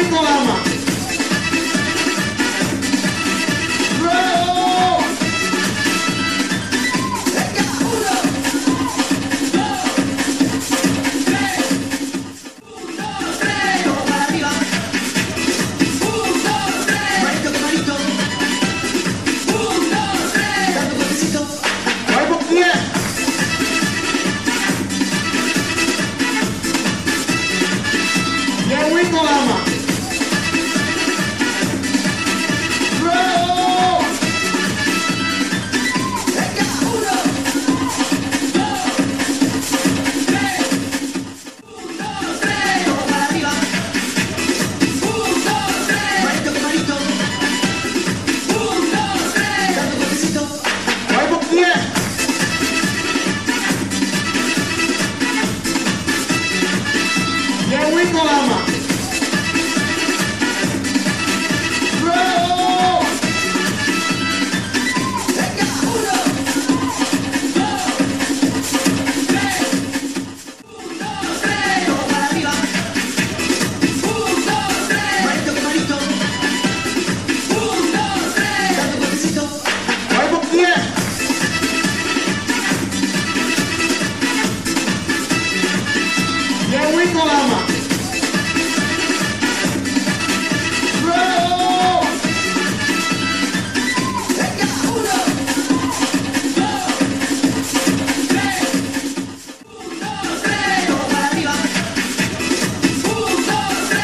Rico. Luego. Todo para Bien, Rico Lama. Vamos.